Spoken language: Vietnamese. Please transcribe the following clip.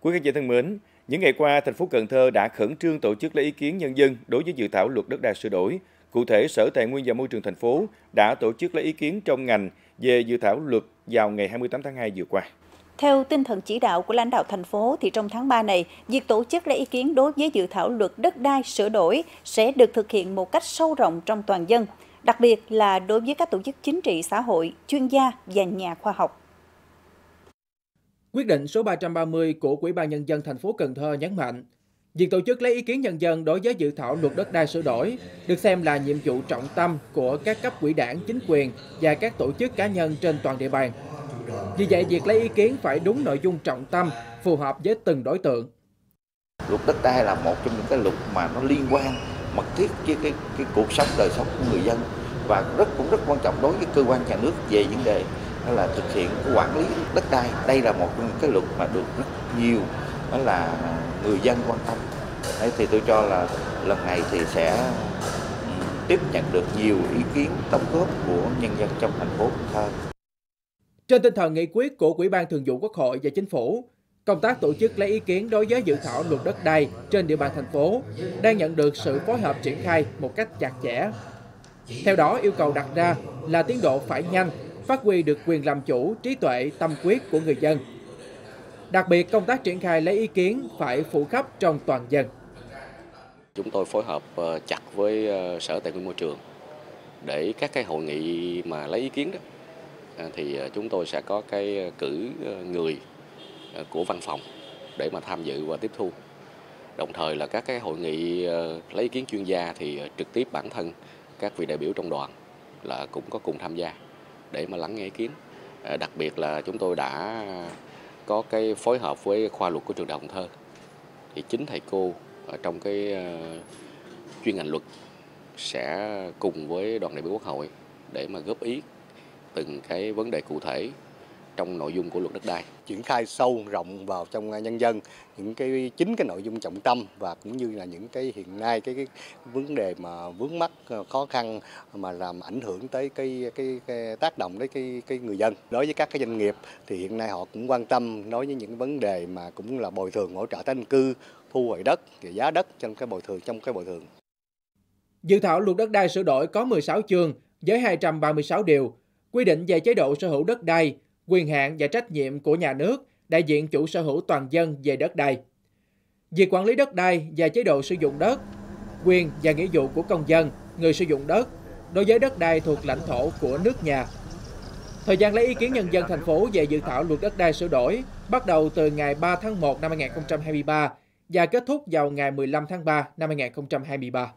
Quý khán giả thân mến, những ngày qua, thành phố Cần Thơ đã khẩn trương tổ chức lấy ý kiến nhân dân đối với dự thảo luật đất đai sửa đổi. Cụ thể, Sở Tài nguyên và Môi trường thành phố đã tổ chức lấy ý kiến trong ngành về dự thảo luật vào ngày 28 tháng 2 vừa qua. Theo tinh thần chỉ đạo của lãnh đạo thành phố thì trong tháng 3 này, việc tổ chức lấy ý kiến đối với dự thảo luật đất đai sửa đổi sẽ được thực hiện một cách sâu rộng trong toàn dân, đặc biệt là đối với các tổ chức chính trị xã hội, chuyên gia và nhà khoa học. Quyết định số 330 của Ủy ban nhân dân thành phố Cần Thơ nhấn mạnh, việc tổ chức lấy ý kiến nhân dân đối với dự thảo luật đất đai sửa đổi được xem là nhiệm vụ trọng tâm của các cấp quỹ đảng, chính quyền và các tổ chức cá nhân trên toàn địa bàn. Vì vậy, việc lấy ý kiến phải đúng nội dung trọng tâm, phù hợp với từng đối tượng. Luật đất đai là một trong những cái luật mà nó liên quan mật thiết với cái, cái cuộc sống đời sống của người dân và rất cũng rất quan trọng đối với cơ quan nhà nước về vấn đề đó là thực hiện cái quản lý đất đai đây là một cái luật mà được rất nhiều đó là người dân quan tâm Đấy, thì tôi cho là lần này thì sẽ ừ, tiếp nhận được nhiều ý kiến đóng góp của nhân dân trong thành phố Cần Thơ. Trên tinh thần nghị quyết của Ủy ban Thường vụ Quốc hội và Chính phủ, công tác tổ chức lấy ý kiến đối với dự thảo luật đất đai trên địa bàn thành phố đang nhận được sự phối hợp triển khai một cách chặt chẽ. Theo đó, yêu cầu đặt ra là tiến độ phải nhanh, phát huy được quyền làm chủ, trí tuệ, tâm quyết của người dân. Đặc biệt, công tác triển khai lấy ý kiến phải phủ khắp trong toàn dân. Chúng tôi phối hợp ờ, chặt với ờ, Sở Tài nguyên Môi trường để các cái hội nghị mà lấy ý kiến đó ờ, thì chúng tôi sẽ có cái cử người của văn phòng để mà tham dự và tiếp thu. Đồng thời là các cái hội nghị lấy ý kiến chuyên gia thì trực tiếp bản thân các vị đại biểu trong đoàn là cũng có cùng tham gia để mà lắng nghe ý kiến. À, đặc biệt là chúng tôi đã có cái phối hợp với khoa luật của trường Đại học Cần Thơ. Thì chính thầy cô ở trong cái ờ, chuyên ngành luật sẽ cùng với đoàn đại biểu Quốc hội để mà góp ý từng cái vấn đề cụ thể trong nội dung của luật đất đai. Triển khai sâu rộng vào trong nhân dân những cái chính cái nội dung trọng tâm và cũng như là những cái hiện nay cái, cái vấn đề mà vướng mắc ờ, khó khăn mà làm ảnh hưởng tới cái, cái, cái tác động đến cái, cái người dân. Đối với các cái doanh nghiệp thì hiện nay họ cũng quan tâm đối với những vấn đề mà cũng là bồi thường hỗ trợ tái định cư, thu hồi đất, giá đất trong cái bồi thường trong cái bồi thường. Dự thảo luật đất đai sửa đổi có 16 chương với 236 điều quy định về chế độ sở hữu đất đai, quyền hạn và trách nhiệm của nhà nước, đại diện chủ sở hữu toàn dân về đất đai. Việc quản lý đất đai và chế độ sử dụng đất, quyền và nghĩa vụ của công dân, người sử dụng đất đối với đất đai thuộc lãnh thổ của nước nhà. Thời gian lấy ý kiến nhân dân thành phố về dự thảo luật đất đai sửa đổi bắt đầu từ ngày 3 tháng 1 năm 2023 và kết thúc vào ngày 15 tháng 3 năm 2023.